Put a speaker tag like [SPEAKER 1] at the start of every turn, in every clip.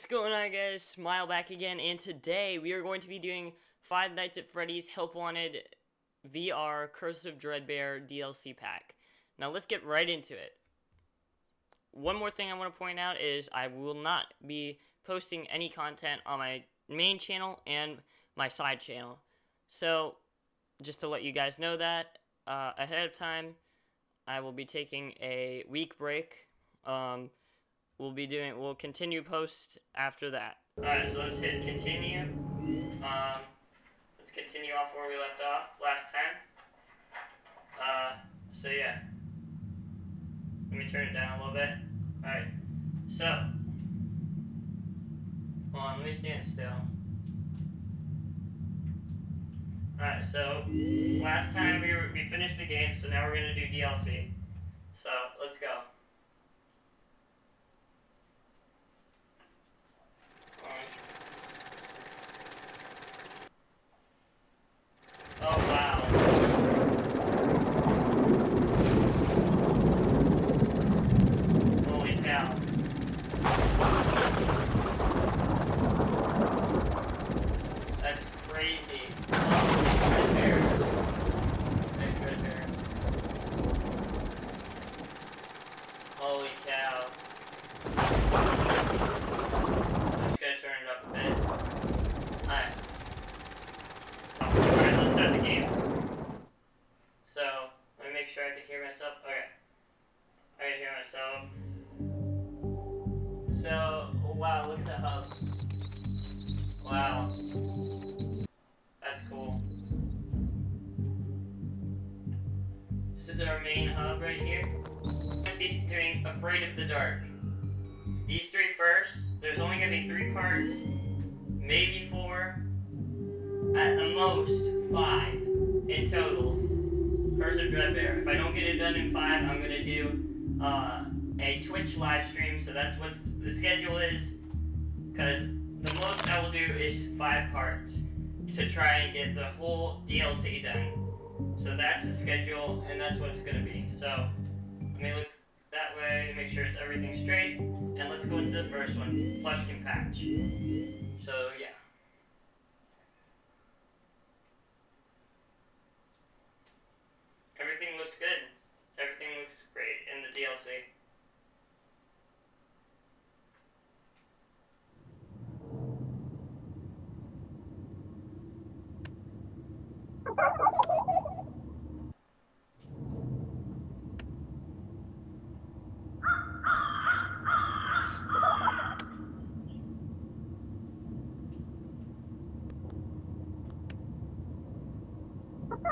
[SPEAKER 1] What's going on guys? Smile back again and today we are going to be doing Five Nights at Freddy's Help Wanted VR Curse of Dreadbear DLC pack. Now let's get right into it. One more thing I want to point out is I will not be posting any content on my main channel and my side channel. So just to let you guys know that uh, ahead of time, I will be taking a week break. Um, we'll be doing we'll continue post after that. Alright, so let's hit continue. Um, let's continue off where we left off last time. Uh, so yeah. Let me turn it down a little bit. Alright, so. Hold on, let me stand still. Alright, so last time we, were, we finished the game, so now we're gonna do DLC. These three first. There's only going to be three parts, maybe four, at the most five in total. Curse of Dreadbear. If I don't get it done in five, I'm gonna do uh, a Twitch live stream. So that's what the schedule is. Because the most I will do is five parts to try and get the whole DLC done. So that's the schedule, and that's what it's gonna be. So let me look that way, make sure it's everything straight, and let's go into the first one, Plushkin Patch. So yeah. Everything looks good. Everything looks great in the DLC.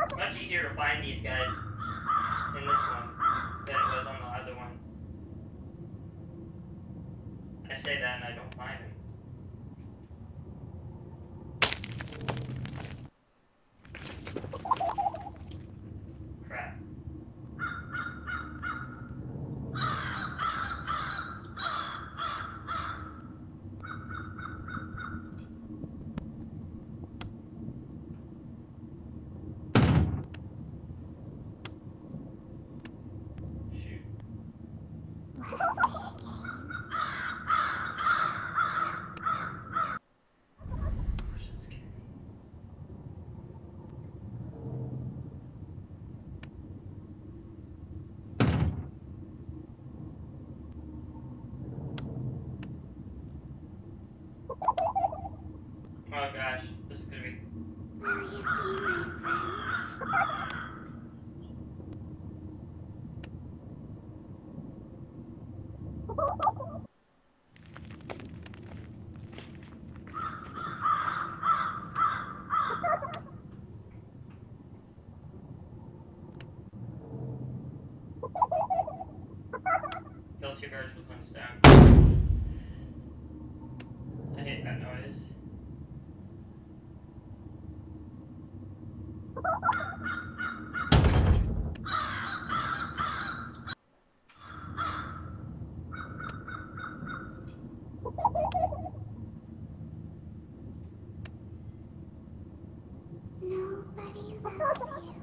[SPEAKER 1] It's much easier to find these guys in this one than it was on the other one. I say that and I don't find him. Crap. Shoot. Shit's scary. Oh gosh, this is gonna be.
[SPEAKER 2] Will you be my friend?
[SPEAKER 1] Kill two birds with one stone. I hate that noise.
[SPEAKER 2] Nobody loves you.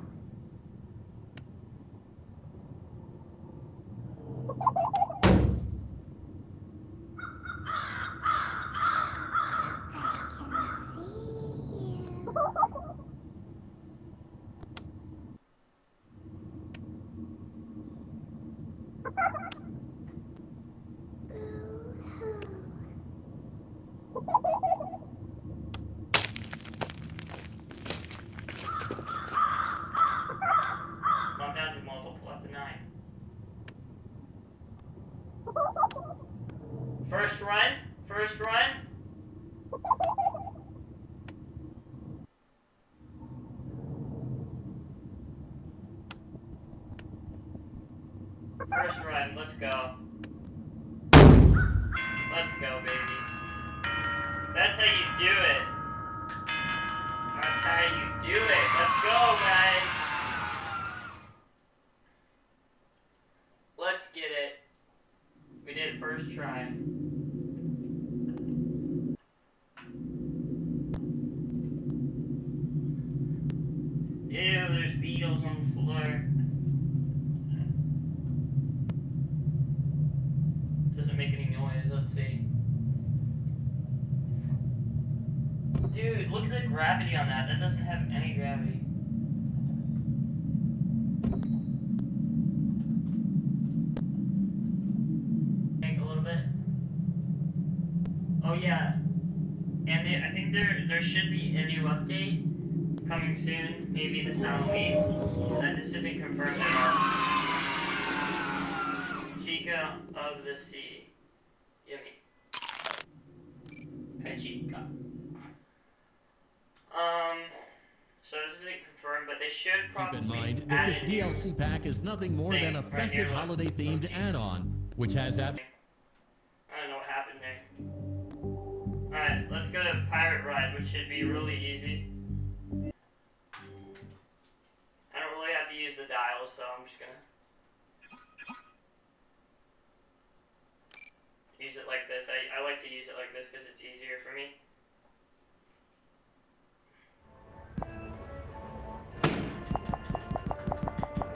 [SPEAKER 1] Calm down, Jamal. Don't pull out the nine. First run. First run. First run. Let's go. Let's go, baby. That's how you do it. That's how you do it. Let's go, guys. Let's get it. We did it first try. Ew, there's beetles on the floor. Doesn't make any noise. Let's see. Dude, look at the gravity on that. That doesn't have any gravity. A little bit. Oh yeah, and they, I think there there should be a new update coming soon, maybe this Halloween. Uh, this isn't confirmed at all. Chica of the Sea. Yummy. Hey, Chica. Um, so this isn't confirmed, but they should probably...
[SPEAKER 3] Keep in mind that this DLC pack is nothing more than a festive
[SPEAKER 1] here.
[SPEAKER 3] holiday themed add-on, which has ab-
[SPEAKER 1] easier for me.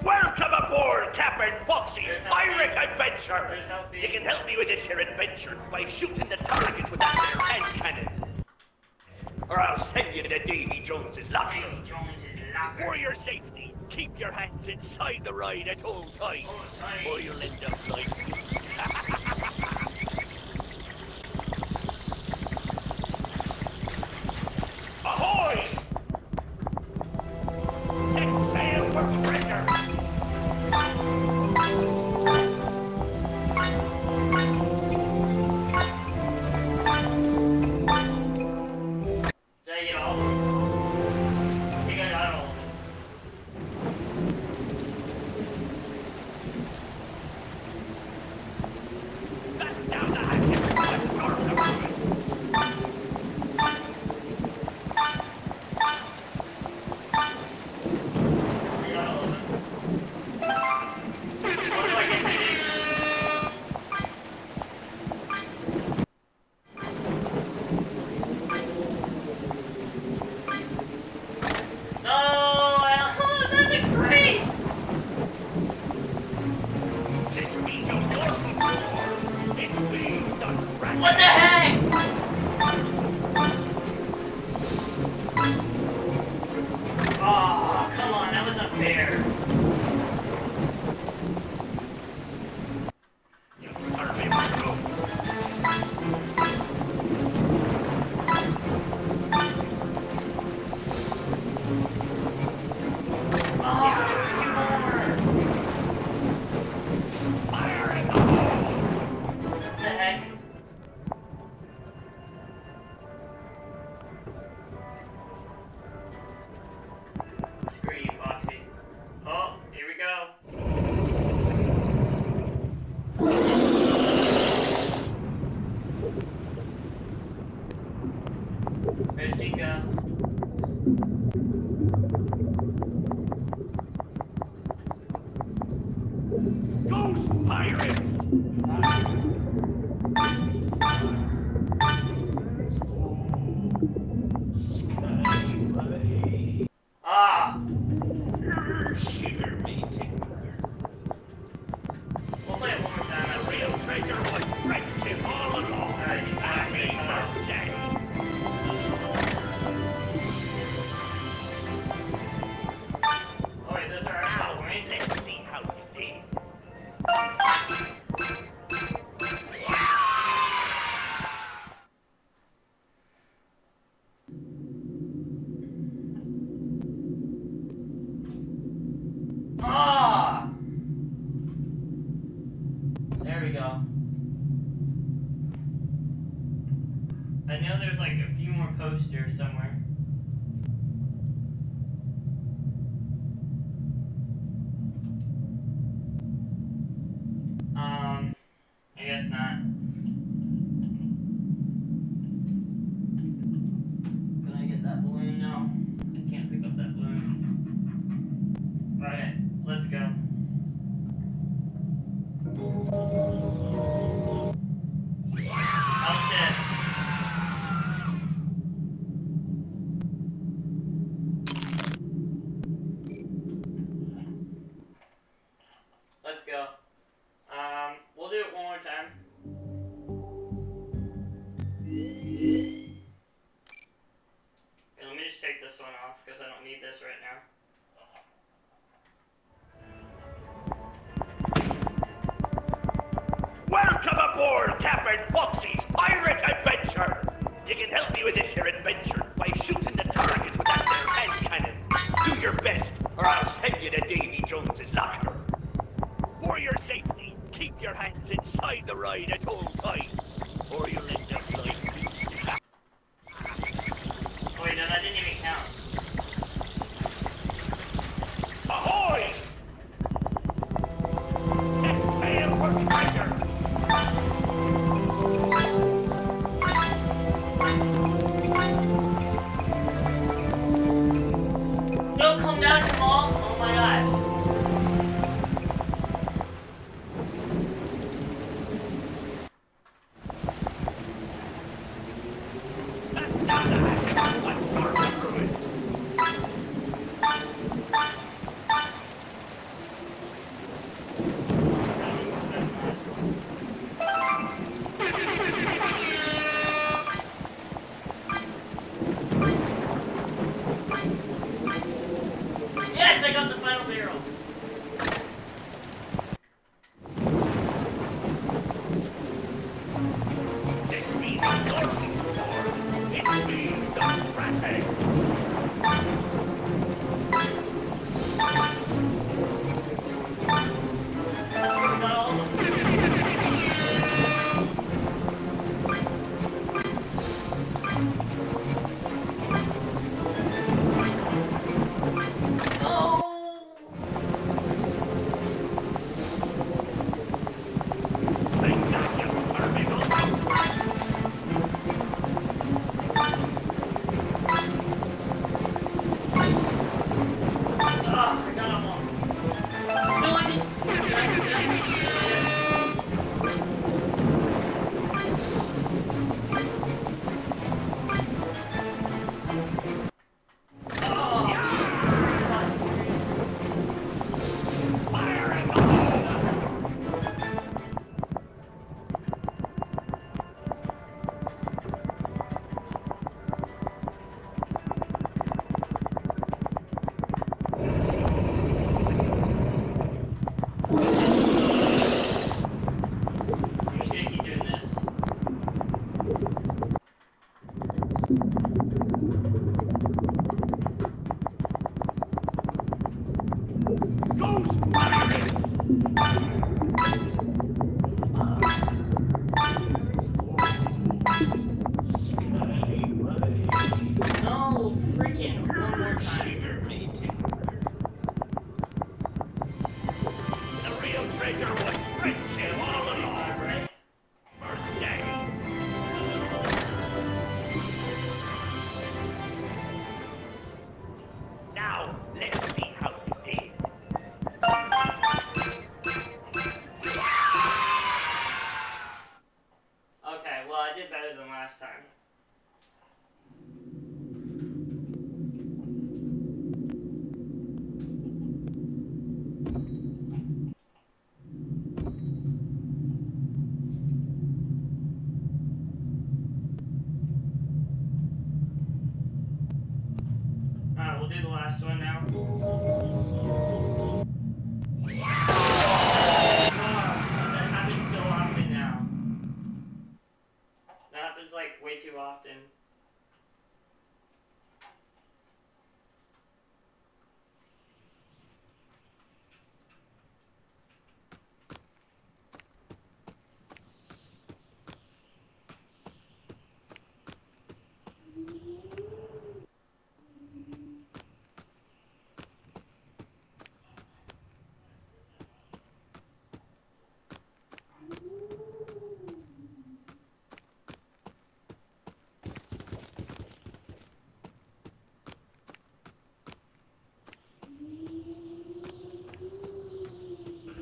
[SPEAKER 4] Welcome aboard, Captain Foxy's pirate adventure. You can help me with this here adventure by shooting the targets with there hand cannon. Or I'll send you to Davy Jones's locker.
[SPEAKER 1] Davy Jones is locker.
[SPEAKER 4] For your safety, keep your hands inside the ride at all times,
[SPEAKER 1] All times.
[SPEAKER 4] or you'll end up like upstairs send you to Davy Jones's locker. For your safety, keep your hands inside the ride at all times, or you'll end
[SPEAKER 1] do the last one now.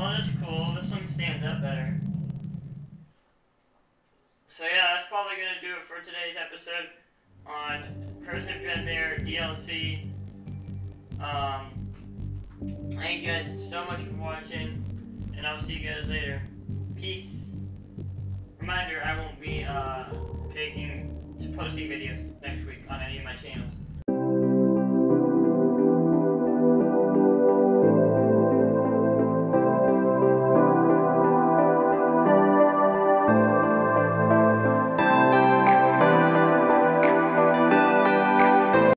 [SPEAKER 1] Oh, that's cool. This one stands up better. So yeah, that's probably gonna do it for today's episode on Curse of Dreadbear DLC. Um, thank you guys so much for watching, and I'll see you guys later. Peace. Reminder, I won't be uh, taking posting videos next week on any of my channels.